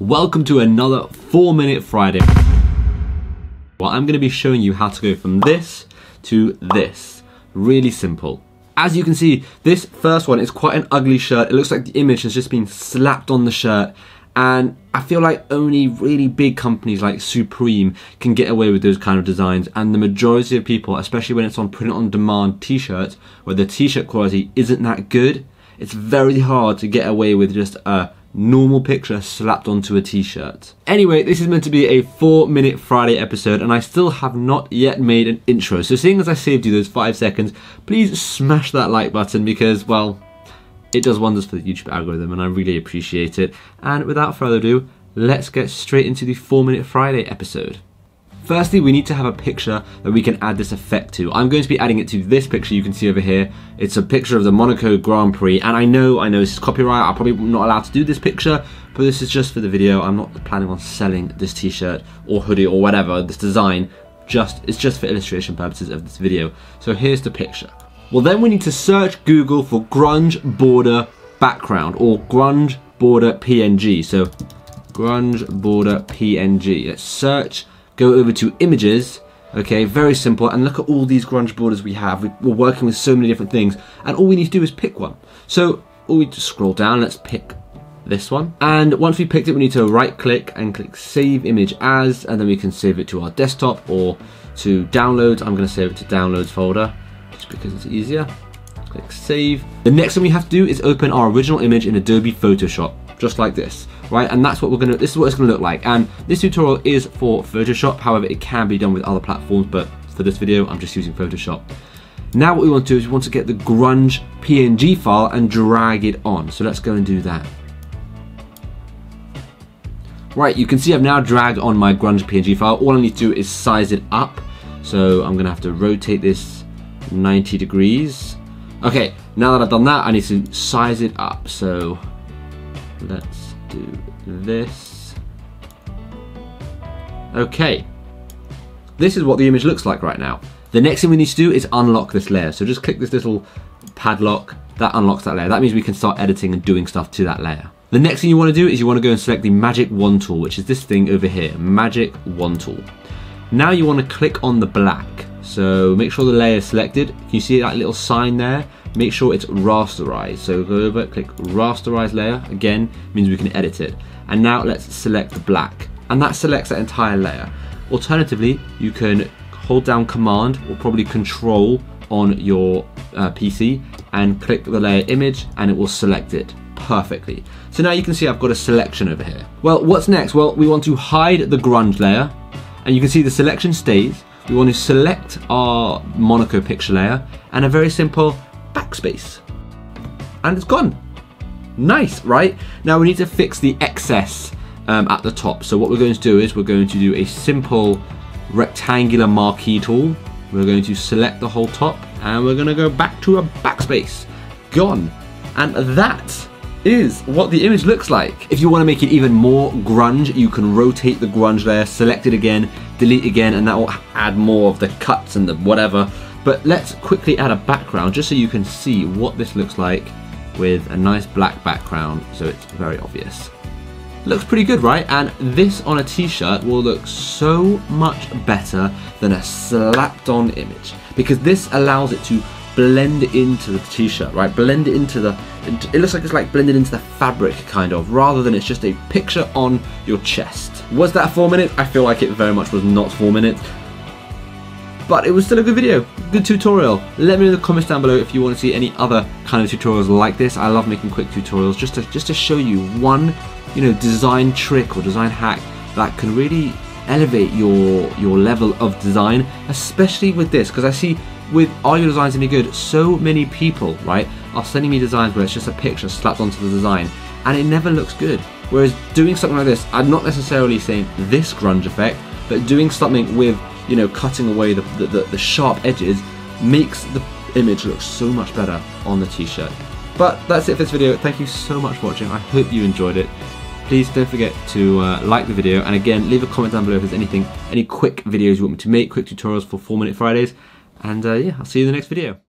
Welcome to another 4 Minute Friday. Well, I'm going to be showing you how to go from this to this. Really simple. As you can see, this first one is quite an ugly shirt. It looks like the image has just been slapped on the shirt. And I feel like only really big companies like Supreme can get away with those kind of designs. And the majority of people, especially when it's on print on demand t shirts, where the t shirt quality isn't that good, it's very hard to get away with just a normal picture slapped onto a t-shirt. Anyway, this is meant to be a 4 minute Friday episode and I still have not yet made an intro. So seeing as I saved you those 5 seconds, please smash that like button because, well, it does wonders for the YouTube algorithm and I really appreciate it. And without further ado, let's get straight into the 4 minute Friday episode. Firstly, we need to have a picture that we can add this effect to. I'm going to be adding it to this picture you can see over here. It's a picture of the Monaco Grand Prix, and I know, I know this is copyright, I'm probably not allowed to do this picture, but this is just for the video. I'm not planning on selling this t-shirt or hoodie or whatever, this design. Just It's just for illustration purposes of this video. So here's the picture. Well, then we need to search Google for grunge border background or grunge border PNG. So grunge border PNG. Let's search go over to images, okay, very simple, and look at all these grunge borders we have. We're working with so many different things, and all we need to do is pick one. So, all we just scroll down, let's pick this one. And once we picked it, we need to right click and click save image as, and then we can save it to our desktop or to downloads. I'm gonna save it to downloads folder, just because it's easier. Click save. The next thing we have to do is open our original image in Adobe Photoshop just like this, right? And that's what we're gonna, this is what it's gonna look like. And this tutorial is for Photoshop, however, it can be done with other platforms, but for this video, I'm just using Photoshop. Now what we want to do is we want to get the grunge PNG file and drag it on. So let's go and do that. Right, you can see I've now dragged on my grunge PNG file. All I need to do is size it up. So I'm gonna have to rotate this 90 degrees. Okay, now that I've done that, I need to size it up. So let's do this. Okay, this is what the image looks like right now. The next thing we need to do is unlock this layer. So just click this little padlock, that unlocks that layer. That means we can start editing and doing stuff to that layer. The next thing you want to do is you want to go and select the Magic Wand tool, which is this thing over here, Magic Wand tool. Now you want to click on the black. So make sure the layer is selected. Can you see that little sign there? Make sure it's rasterized. So go over, click rasterize layer, again, means we can edit it. And now let's select the black. And that selects that entire layer. Alternatively, you can hold down command or probably control on your uh, PC and click the layer image and it will select it perfectly. So now you can see I've got a selection over here. Well, what's next? Well, we want to hide the grunge layer and you can see the selection stays. We want to select our Monaco picture layer and a very simple backspace. And it's gone. Nice, right? Now we need to fix the excess um, at the top. So what we're going to do is we're going to do a simple rectangular marquee tool. We're going to select the whole top and we're going to go back to a backspace. Gone. And that is what the image looks like. If you want to make it even more grunge, you can rotate the grunge layer, select it again, delete again, and that will add more of the cuts and the whatever but let's quickly add a background just so you can see what this looks like with a nice black background so it's very obvious. Looks pretty good, right? And this on a t-shirt will look so much better than a slapped on image because this allows it to blend into the t-shirt, right? Blend it into the, it looks like it's like blended into the fabric kind of, rather than it's just a picture on your chest. Was that four minutes? I feel like it very much was not four minutes but it was still a good video, good tutorial. Let me know in the comments down below if you want to see any other kind of tutorials like this. I love making quick tutorials just to, just to show you one, you know, design trick or design hack that can really elevate your your level of design, especially with this, because I see with Are Your Designs Any Good, so many people, right, are sending me designs where it's just a picture slapped onto the design, and it never looks good. Whereas doing something like this, I'm not necessarily saying this grunge effect, but doing something with you know, cutting away the, the, the sharp edges makes the image look so much better on the t-shirt. But that's it for this video. Thank you so much for watching. I hope you enjoyed it. Please don't forget to uh, like the video and again leave a comment down below if there's anything, any quick videos you want me to make, quick tutorials for 4 Minute Fridays. And uh, yeah, I'll see you in the next video.